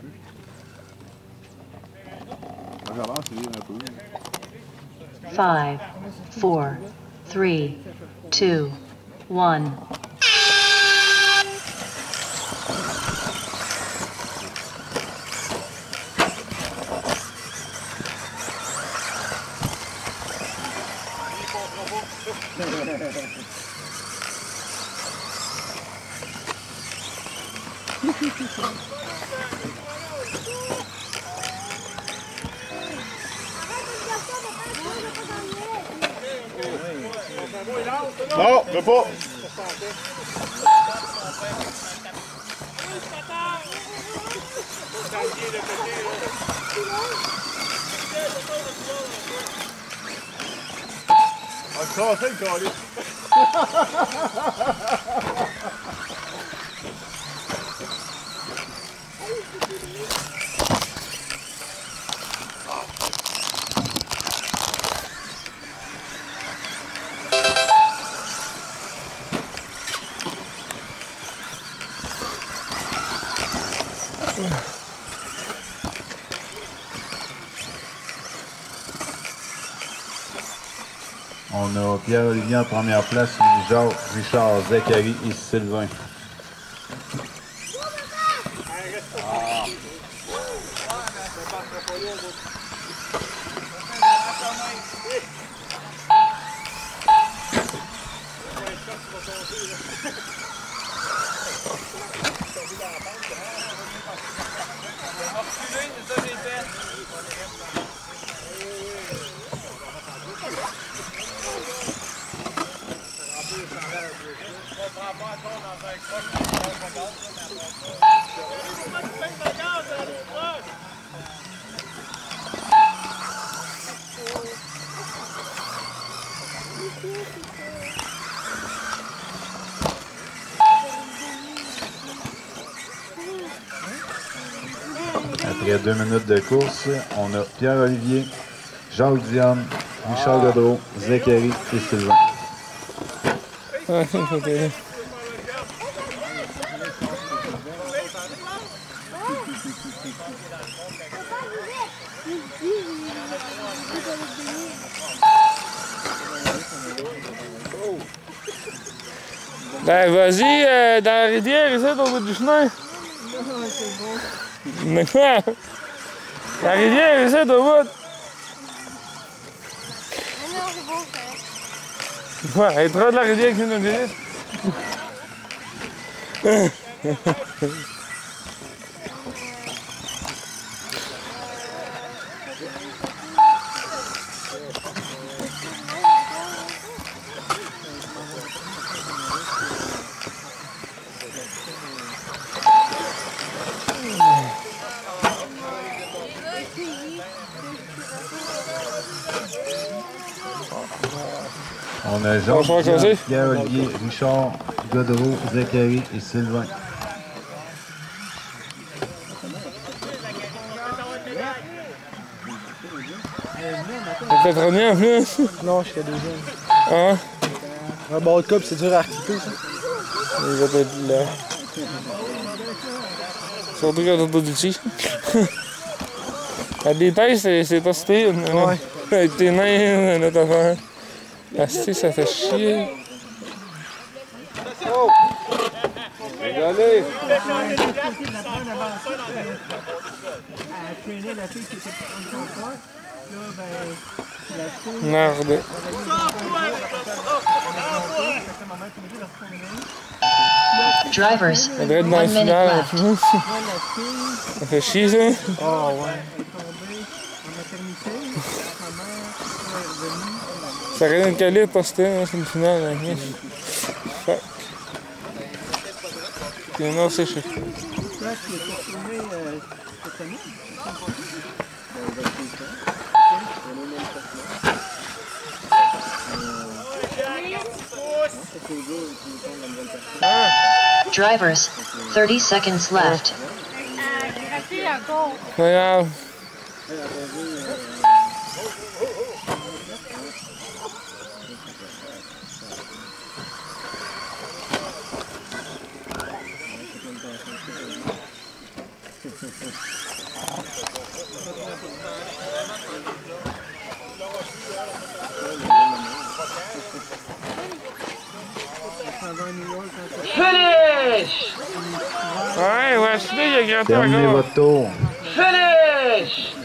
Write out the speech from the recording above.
plus. J'avance, c'est un peu. 5, 4, No, good ball. I can't think, Guardian. On a Pierre-Olivier en première place, Jacques, Richard, Zachary et Sylvain. Après deux minutes de course, on a Pierre-Olivier, Jacques Diane, Richard Godreau, Zachary et Sylvain. Ben, vas-y, euh, dans la rivière, ici, au bout du chemin. Mais quoi? La rivière, ici, au bout. Ouais, elle est trop de la rivière qui nous dirige. On a commencer? Diane, Pierre-Olivier, Richard Godreau, Zachary et Sylvain. T'as fait premier en plus. Non, j'étais deuxième. Hein? Un bord de coupe, c'est dur à rectifier, ça. Il va être là. Surtout quand t'as pas d'outils. La détail, c'est c'est pas non. Ouais. Avec tes mains, notre affaire. Asti, ça fait chier. Dans le 1 minute final. en left. plus. Ça fait chier, ça. Ah, ouais. Ça aurait une calibre parce que hein, c'est une finale. hein. Fuck. Ok, non, c'est chier. Drivers, 30 seconds left. Regarde. Finish! Alright, Wesley, you got to go. Finish!